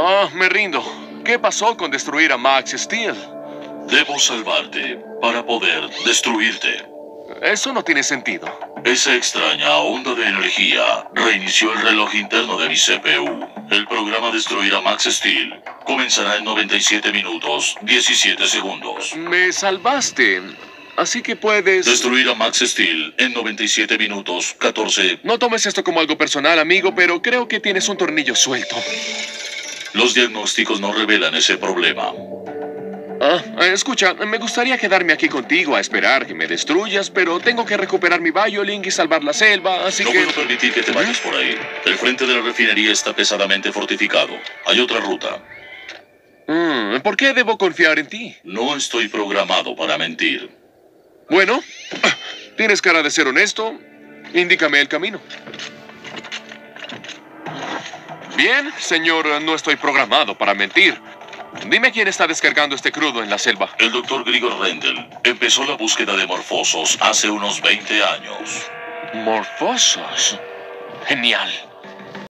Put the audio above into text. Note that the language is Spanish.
Ah, me rindo. ¿Qué pasó con destruir a Max Steel? Debo salvarte para poder destruirte. Eso no tiene sentido. Esa extraña onda de energía reinició el reloj interno de mi CPU. El programa Destruir a Max Steel comenzará en 97 minutos 17 segundos. Me salvaste. Así que puedes... Destruir a Max Steel en 97 minutos 14. No tomes esto como algo personal, amigo, pero creo que tienes un tornillo suelto. Los diagnósticos no revelan ese problema. Ah, escucha, me gustaría quedarme aquí contigo a esperar que me destruyas, pero tengo que recuperar mi Violink y salvar la selva, así No que... puedo permitir que te vayas por ahí. El frente de la refinería está pesadamente fortificado. Hay otra ruta. Mm, ¿Por qué debo confiar en ti? No estoy programado para mentir. Bueno, tienes cara de ser honesto. Indícame el camino. Bien, señor, no estoy programado para mentir. Dime quién está descargando este crudo en la selva. El doctor Grigor Rendell empezó la búsqueda de morfosos hace unos 20 años. Morfosos. Genial.